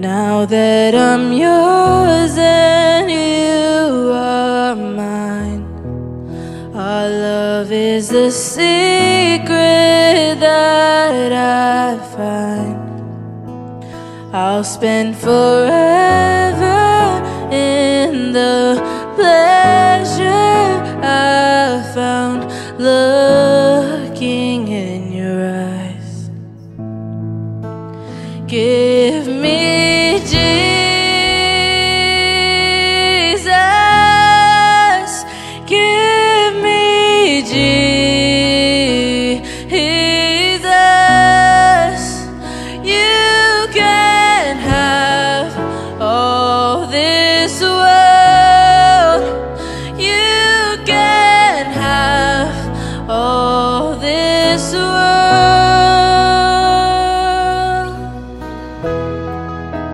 Now that I'm yours and you are mine, our love is the secret that I find. I'll spend forever in the pleasure I found looking in your eyes. Give me. So.